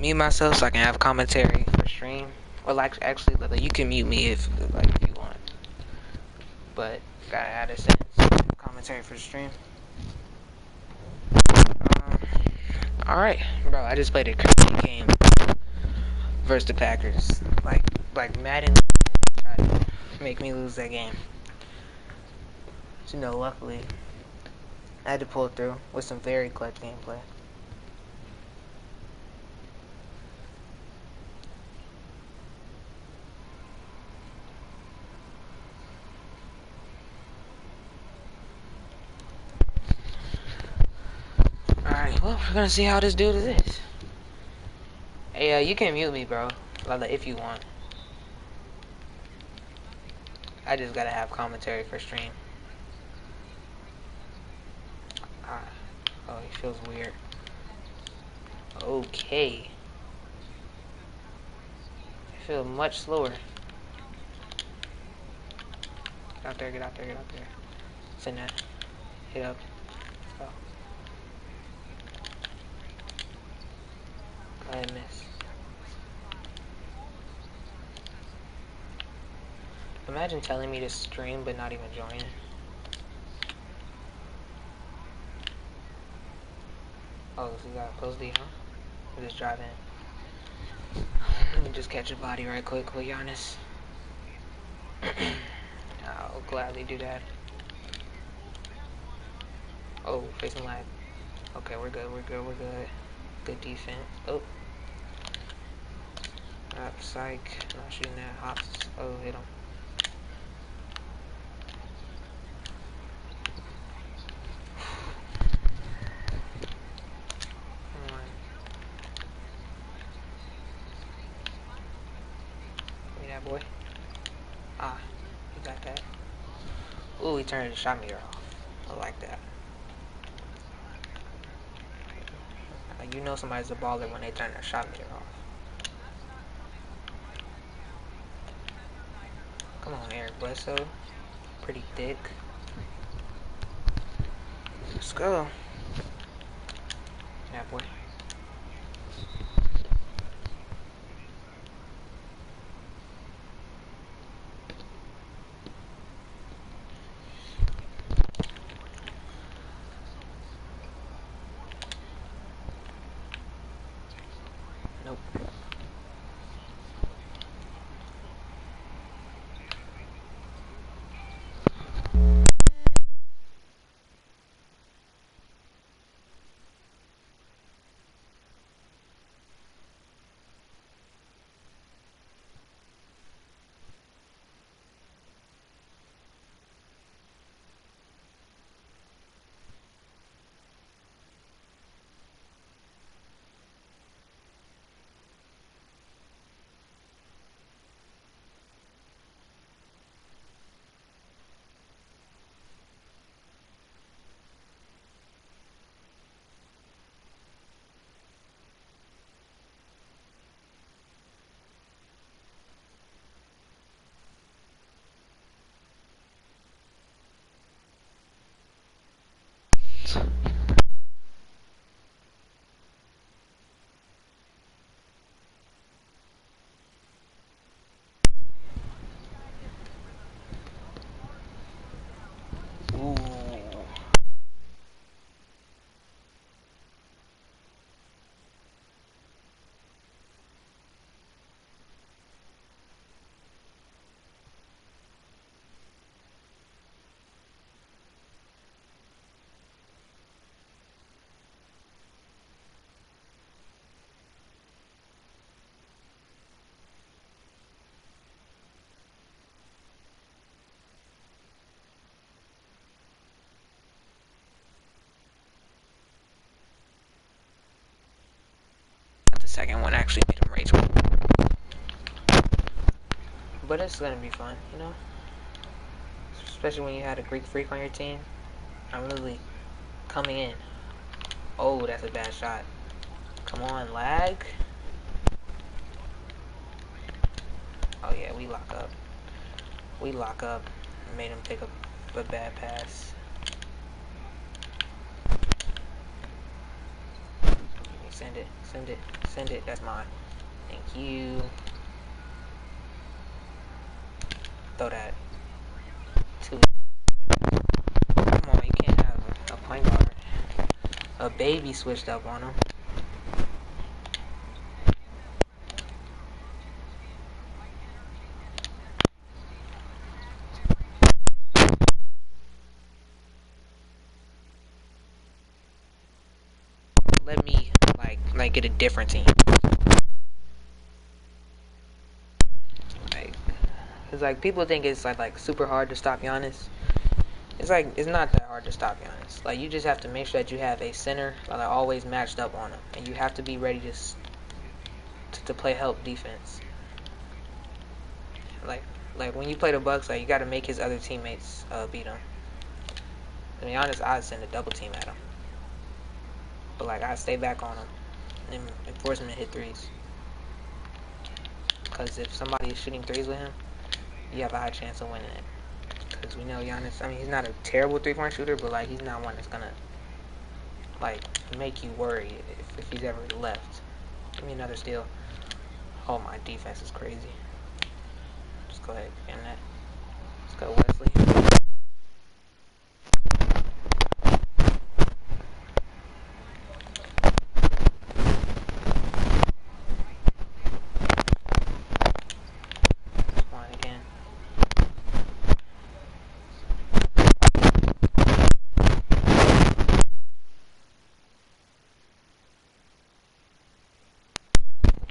mute myself so I can have commentary for stream. Or like, actually, like, you can mute me if like if you want. But gotta add a commentary for the stream. Um, all right, bro. I just played a crazy game versus the Packers. Like, like Madden tried to make me lose that game. So, you know, luckily, I had to pull through with some very clutch gameplay. Alright, well, we're gonna see how this dude is. Hey, uh, you can mute me, bro. Like, if you want. I just gotta have commentary for stream. Ah. Oh, he feels weird. Okay. I feel much slower. Get out there, get out there, get out there. Send that. Hit up. Let's go. I. Imagine telling me to stream but not even join. Oh, so you uh, got close D, huh? Or just drive in. Let me just catch a body right quick with Giannis. I'll gladly do that. Oh, facing lag. Okay, we're good, we're good, we're good. Good defense. Oh. Up, psych. Not shooting that. Hops. Oh, hit him. Boy. Ah, you got that. Ooh, he turned the shot meter off. I like that. Like, you know somebody's a baller when they turn their shot meter off. Come on, Eric Bledsoe. Pretty thick. Let's go. Yeah, boy. Nope. Second one actually made him. But it's gonna be fun, you know? Especially when you had a Greek freak on your team. I'm literally coming in. Oh, that's a bad shot. Come on, lag. Oh yeah, we lock up. We lock up. Made him take a, a bad pass. Give me a Send it. Send it. Send it. That's mine. Thank you. Throw that. Two. Come on, you can't have a, a point guard. A baby switched up on him. Let me like get a different team. Like, cause like people think it's like like super hard to stop Giannis. It's like it's not that hard to stop Giannis. Like you just have to make sure that you have a center like always matched up on him, and you have to be ready to to, to play help defense. Like like when you play the Bucks, like you got to make his other teammates uh, beat him. To be honest, I'd send a double team at him. But like I stay back on him and, him to hit threes. Because if somebody is shooting threes with him, you have a high chance of winning it. Because we know Giannis. I mean, he's not a terrible three-point shooter, but like he's not one that's gonna like make you worry if, if he's ever left. Give me another steal. Oh, my defense is crazy. Just go ahead and that. Let's go, Wesley. Come on again.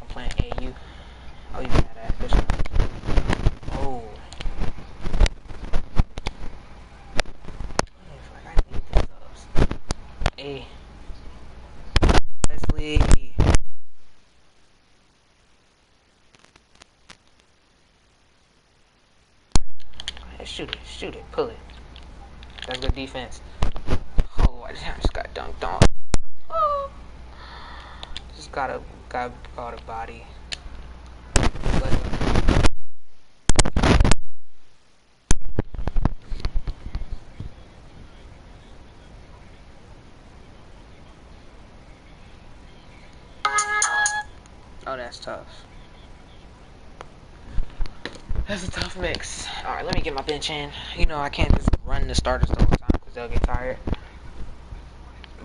I'm playing AU. Oh, you mad at this one. Oh. I feel like I need the subs. Hey. Wesley. Hey, shoot it, shoot it, pull it. That's good defense. Oh, I just, got dunked on. Oh. Just got a got got a body. Oh, that's tough. That's a tough mix. Alright, let me get my bench in. You know, I can't just run the starters the whole time because they'll get tired.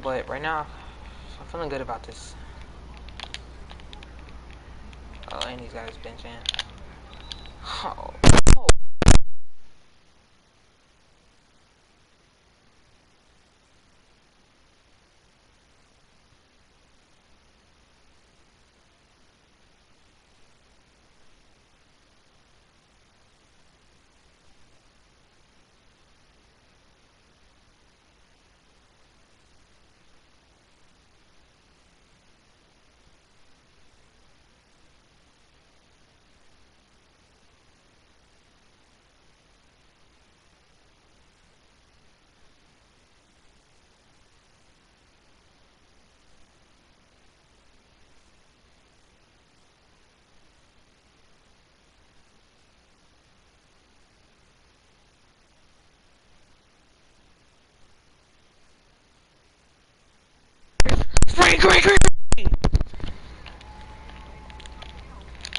But right now, I'm feeling good about this. Oh, and he's got his bench in. Oh. Spring, spring, spring.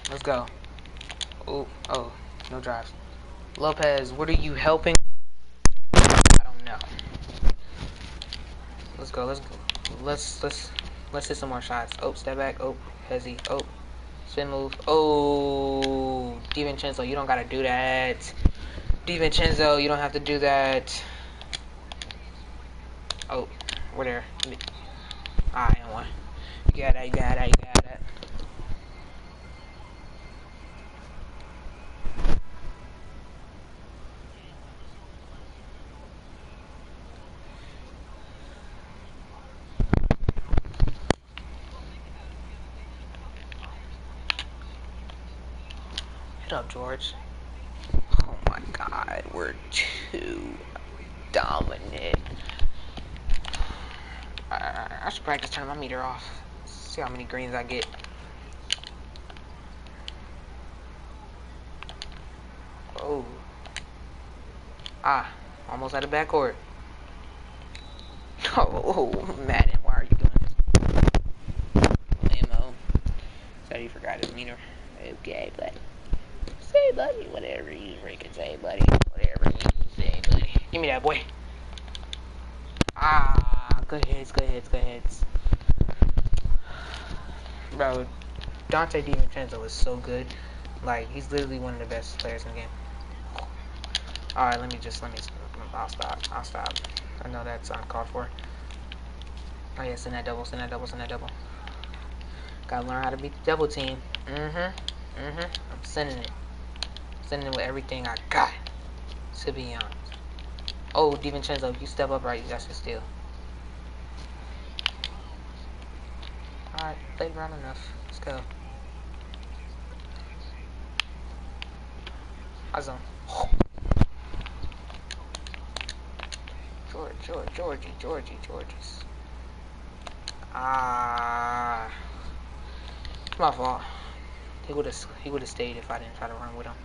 Let's go. Oh, oh, no drives. Lopez, what are you helping? I don't know. Let's go. Let's go. Let's let's let's hit some more shots. Oh, step back. Oh, hezzy. Oh, spin move. Oh, DiVincenzo, you don't gotta do that. DiVincenzo, you don't have to do that. Oh, we're there. Ah, I one. You got that. Hit up, George. Oh my god, we're too dominant. I, I should practice turning my meter off. See how many greens I get. Oh. Ah, almost at the backcourt. Oh, Madden, why are you doing this? sorry you forgot his meter. Okay, buddy. Say, buddy, whatever you freaking say, buddy. Whatever you say, buddy. Give me that, boy. Ah, good hits, good hits, good hits. Bro, Donte DiVincenzo is so good. Like, he's literally one of the best players in the game. Alright, let me just, let me, I'll stop, I'll stop. I know that's uncalled for. Oh yeah, send that double, send that double, send that double. Gotta learn how to beat the double team. Mm-hmm, mm-hmm. I'm sending it. Sending it with everything I got. To be honest. Oh, DiVincenzo, you step up right, you got your steal. Alright, played around enough. Let's go. Zone. George, George, Georgie, Georgie, Georges. Ah, it's my fault. He would have he would have stayed if I didn't try to run with him.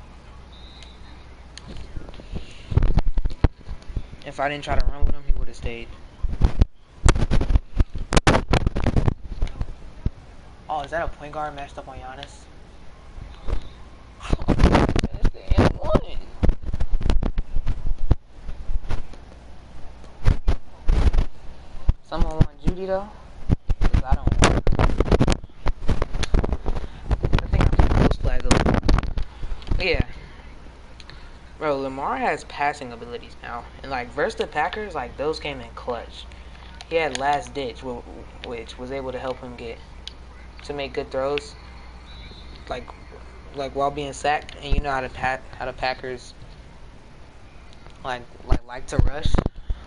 If I didn't try to run with him, he would have stayed. Oh, is that a point guard matched up on Giannis? Someone want Judy though? Cause I don't want I think I'm post flag Yeah. Bro, Lamar has passing abilities now. And like versus the Packers, like those came in clutch. He had last ditch which was able to help him get to make good throws. Like like while being sacked and you know how the pack how the Packers like like like to rush.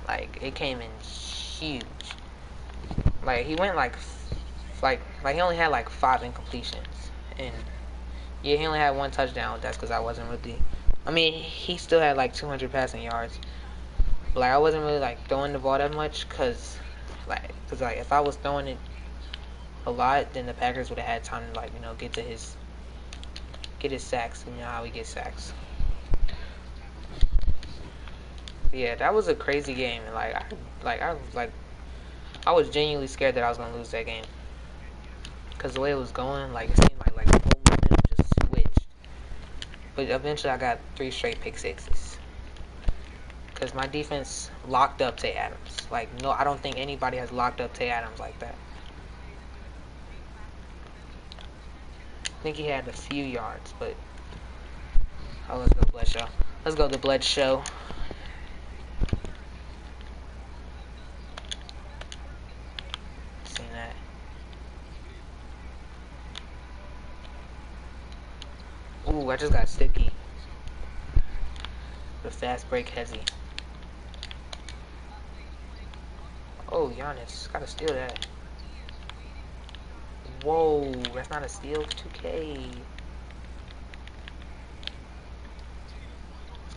Like it came in huge. Like he went like like like he only had like five incompletions, and yeah, he only had one touchdown. That's because I wasn't really. I mean, he still had like 200 passing yards. But, like I wasn't really like throwing the ball that much, cause like cause like if I was throwing it a lot, then the Packers would have had time to like you know get to his get his sacks. You know how he gets sacks. yeah, that was a crazy game. Like I like I like I was genuinely scared that I was gonna lose that game. Cause the way it was going, like it seemed like like the whole momentum just switched. But eventually, I got three straight pick sixes. Cause my defense locked up Tay Adams. Like no, I don't think anybody has locked up Tay Adams like that. Think he had a few yards, but oh, let's go Bledsoe. Let's go to Bledsoe. Ooh, I just got sticky. The fast break heavy. Oh, Giannis. Gotta steal that. Whoa, that's not a steal. 2K.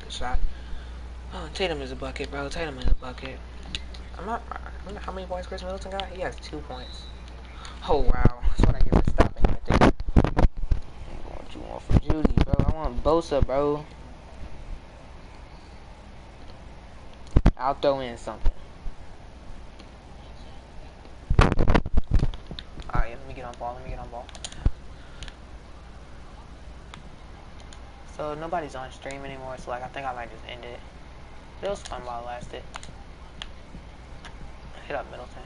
Good shot. Oh, Tatum is a bucket, bro. Tatum is a bucket. I'm not. I wonder how many points Khris Middleton got. He has two points. Oh wow, that's what I get for stopping right there. What you want from Judy, bro? I want Bosa, bro. I'll throw in something. Alright, let me get on ball. Let me get on ball. So nobody's on stream anymore, so like I think I might just end it. It was fun while it lasted. Hit up Middleton.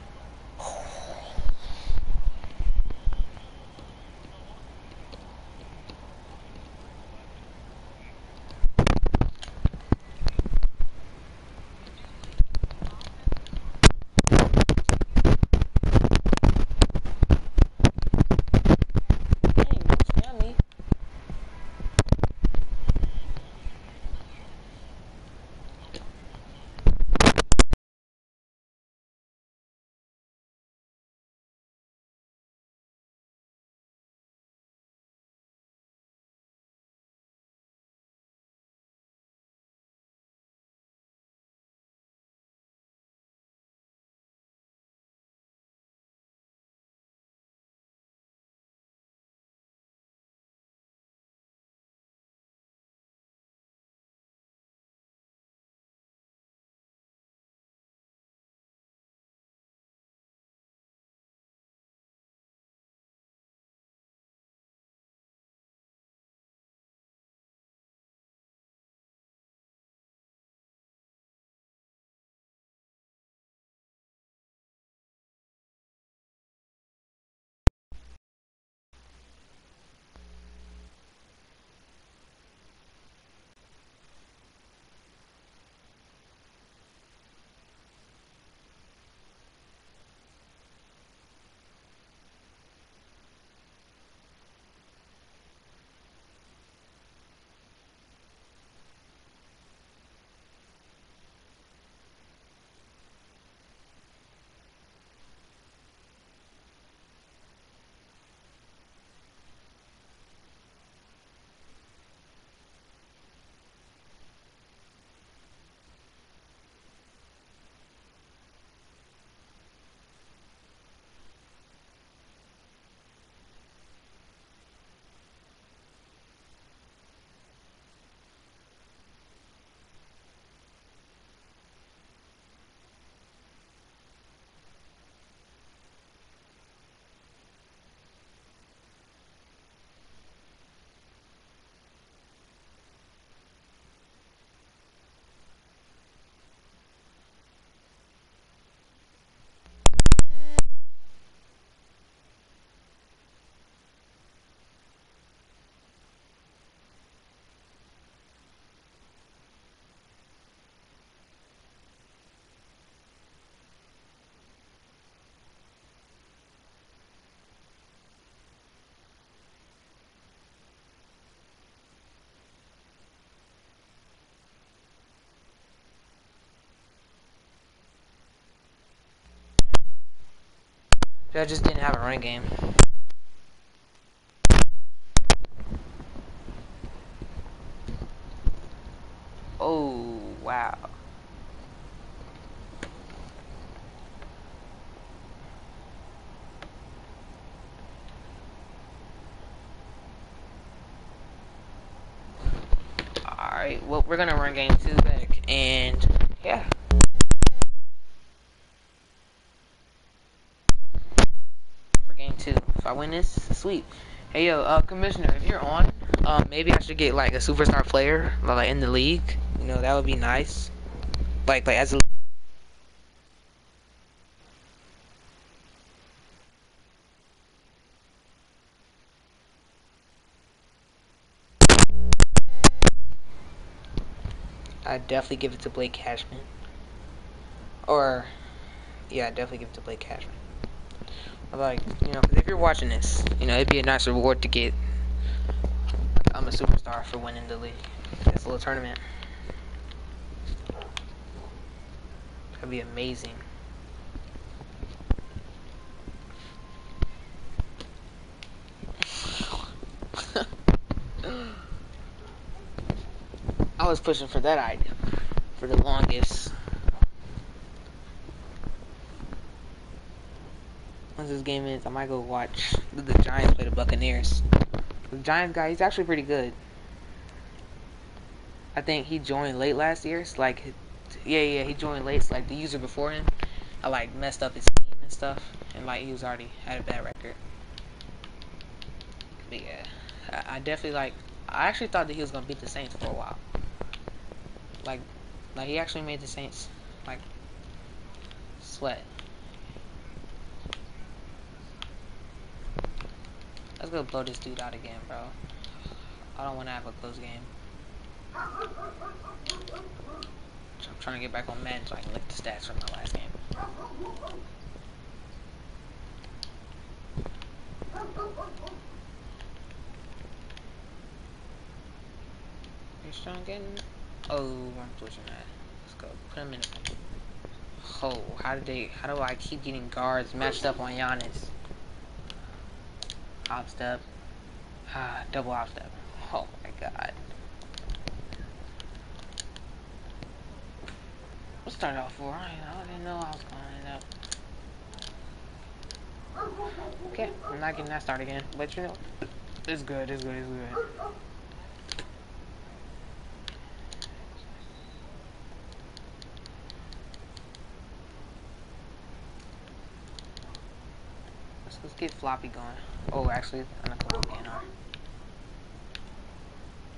I just didn't have a run game. Oh, wow. Alright, well, we're gonna run game two back, and yeah. For game two. If I win this, sweet. Hey yo, uh, commissioner, if you're on, um, maybe I should get like a superstar player, like in the league. You know, that would be nice. Like, like as a I'd definitely give it to Blake Cashman. Or, yeah, I'd definitely give it to Blake Cashman. Like, you know, if you're watching this, you know, it'd be a nice reward to get. I'm a superstar for winning the league. This little tournament. That'd be amazing. I was pushing for that idea for the longest. Once this game ends, I might go watch the Giants play the Buccaneers. The Giants guy, he's actually pretty good. I think he joined late last year. It's like, yeah, yeah, he joined late. It's like the user before him, I like messed up his team and stuff, and like he was already had a bad record. But yeah, I, I definitely like. I actually thought that he was gonna beat the Saints for a while. Like, like he actually made the Saints like sweat. Let's go blow this dude out again, bro. I don't want to have a close game. I'm trying to get back on Madden so I can look the stats from my last game. Strong getting? Oh, I'm pushing that. Let's go. Put him in. Oh, how did they? How do I keep getting guards matched up on Giannis? Hop step. Ah, double hop step. Oh my god. Let's start off four. I didn't know I was going up. Okay, I'm not getting that start again. But you know, it's good, it's good, it's good. Get floppy going. Oh, actually, I'm on DNR.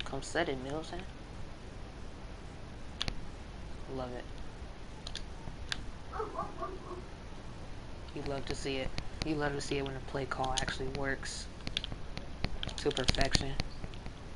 Come set it, Middleton. Love it. You love to see it. You love to see it when the play call actually works to perfection.